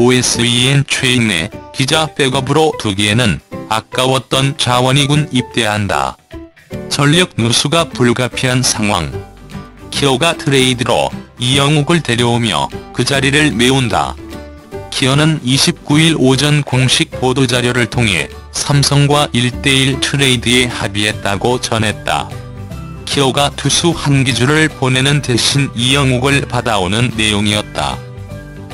OSEN 최익래 기자 백업으로 두기에는 아까웠던 자원이 군 입대한다. 전력 누수가 불가피한 상황. KIA가 트레이드로 이영욱을 데려오며 그 자리를 메운다. KIA는 29일 오전 공식 보도자료를 통해 삼성과 1대1 트레이드에 합의했다고 전했다. KIA가 투수 한기주를 보내는 대신 이영욱을 받아오는 내용이었다.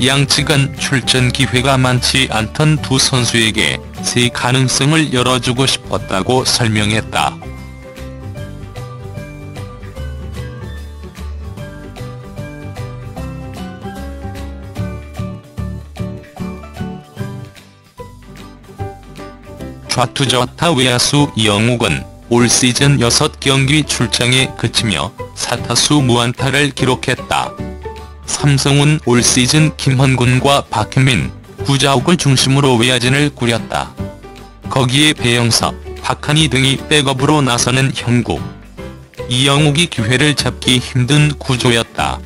양측은 출전 기회가 많지 않던 두 선수에게 새 가능성을 열어주고 싶었다고 설명했다. 좌투저타 외야수 이영욱은 올 시즌 6경기 출장에 그치며 4타수 무안타를 기록했다. 삼성은 올 시즌 김헌군과 박현민, 구자욱을 중심으로 외야진을 꾸렸다. 거기에 배영섭, 박한희 등이 백업으로 나서는 형국. 이영욱이 기회를 잡기 힘든 구조였다.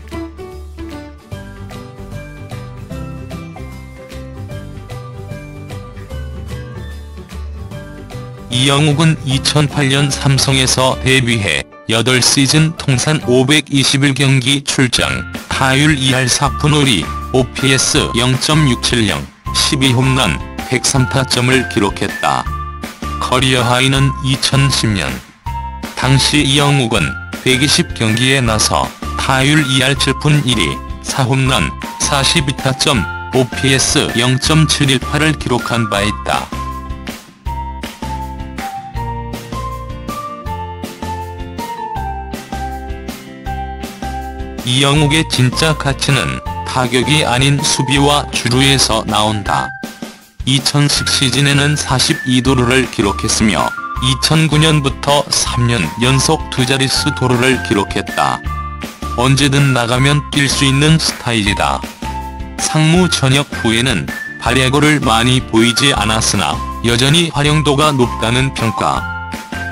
이영욱은 2008년 삼성에서 데뷔해 8시즌 통산 521경기 출장, 타율 2할 4푼 5리, OPS 0.670, 12홈런, 103타점을 기록했다. 커리어 하이는 2010년. 당시 이영욱은 120경기에 나서 타율 2할 7푼 1리, 4홈런, 42타점, OPS 0.718을 기록한 바 있다. 이영욱의 진짜 가치는 타격이 아닌 수비와 주루에서 나온다. 2010 시즌에는 42도루를 기록했으며 2009년부터 3년 연속 두 자릿수 도루를 기록했다. 언제든 나가면 뛸 수 있는 스타일이다. 상무 전역 후에는 발야구를 많이 보이지 않았으나 여전히 활용도가 높다는 평가.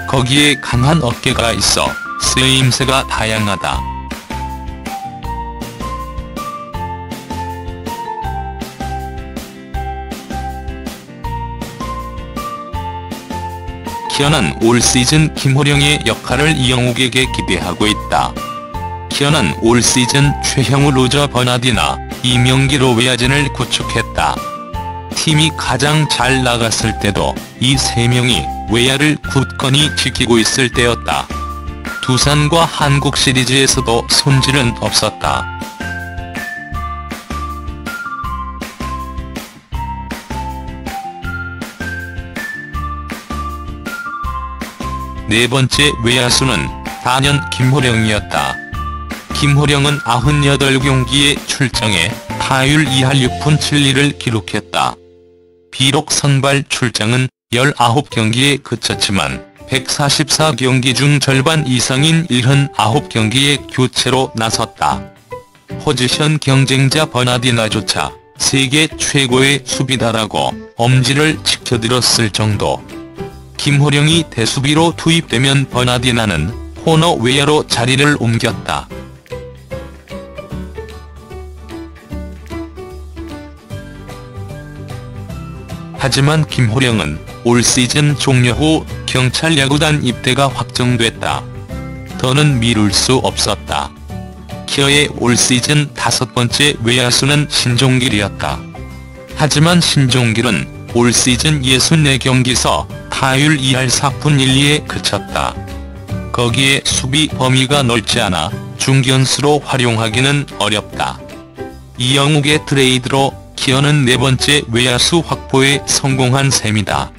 거기에 강한 어깨가 있어 쓰임새가 다양하다. 키어는 올 시즌 김호령의 역할을 이영욱에게 기대하고 있다. 키어는 올 시즌 최형우 로저 버나디나 이명기로 외야진을 구축했다. 팀이 가장 잘 나갔을 때도 이 세 명이 외야를 굳건히 지키고 있을 때였다. 두산과 한국 시리즈에서도 손질은 없었다. 네 번째 외야수는 단연 김호령이었다. 김호령은 98경기에 출장해 타율 2할 6푼 7리를 기록했다. 비록 선발 출장은 19경기에 그쳤지만 144경기 중 절반 이상인 79경기에 교체로 나섰다. 포지션 경쟁자 버나디나조차 세계 최고의 수비다라고 엄지를 지켜들었을 정도. 김호령이 대수비로 투입되면 버나디나는 코너 외야로 자리를 옮겼다. 하지만 김호령은 올 시즌 종료 후 경찰 야구단 입대가 확정됐다. 더는 미룰 수 없었다. 키어의 올 시즌 다섯 번째 외야수는 신종길이었다. 하지만 신종길은 올 시즌 64경기서 타율 2할 4푼 1리에 그쳤다. 거기에 수비 범위가 넓지 않아 중견수로 활용하기는 어렵다. 이영욱의 트레이드로 키어는 네 번째 외야수 확보에 성공한 셈이다.